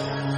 Amen.